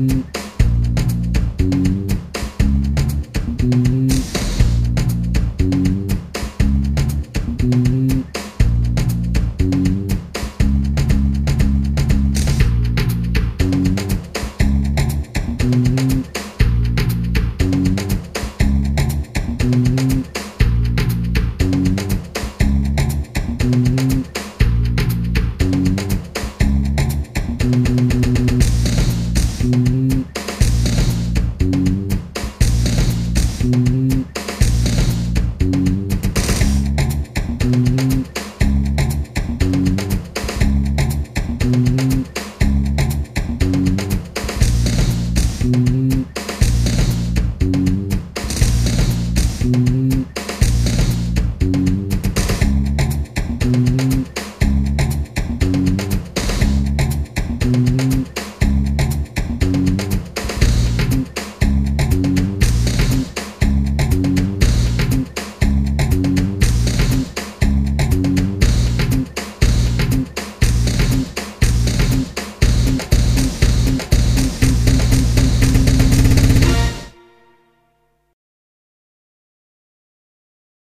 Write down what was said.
and